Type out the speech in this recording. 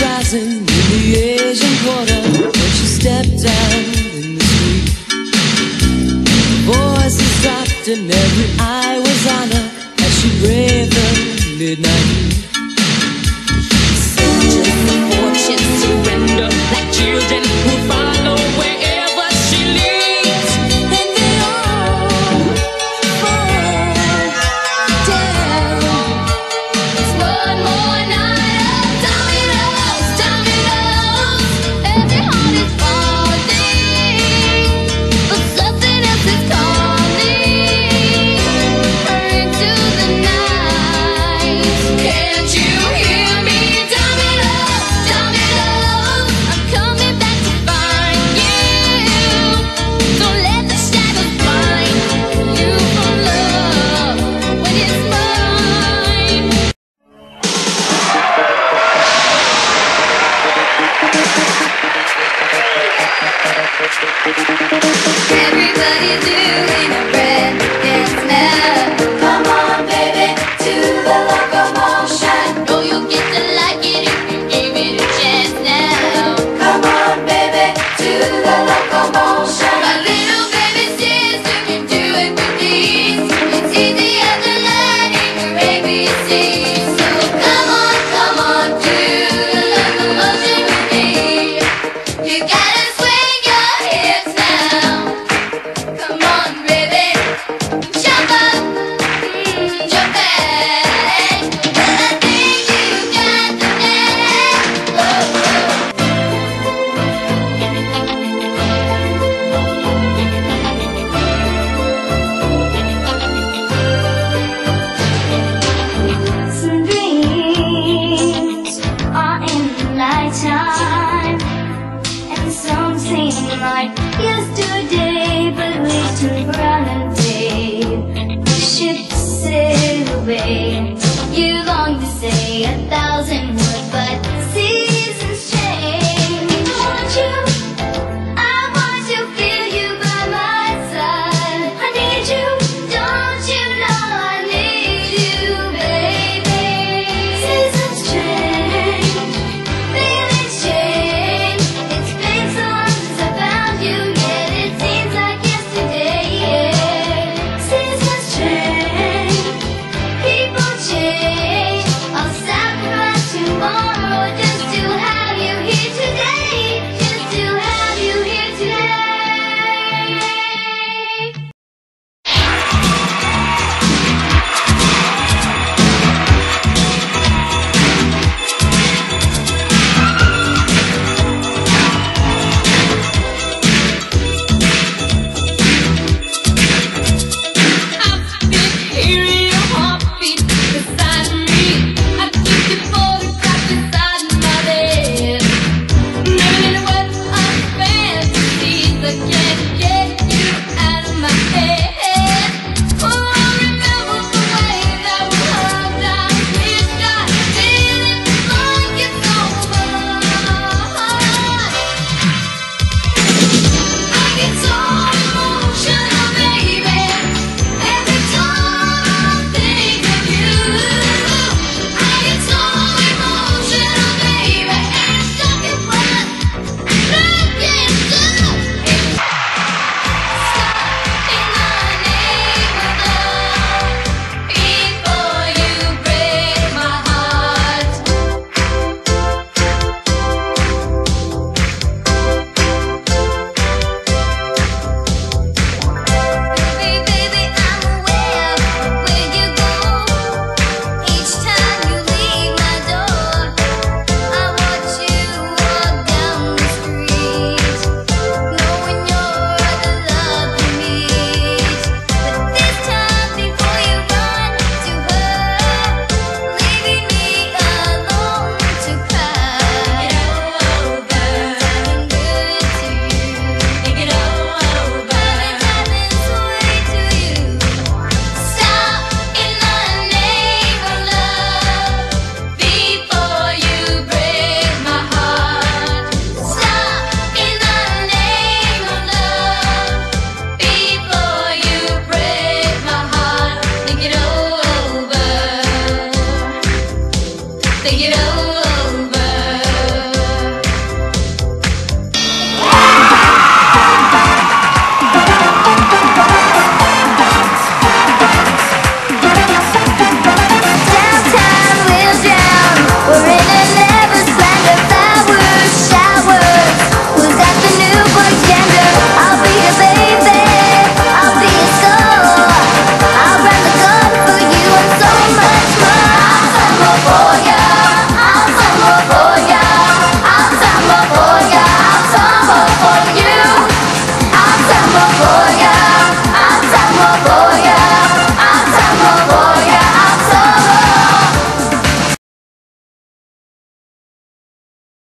rising in the Asian quarter when she stepped out in the street. Voices dropped and every eye was on her as she braved the midnight. Everybody do.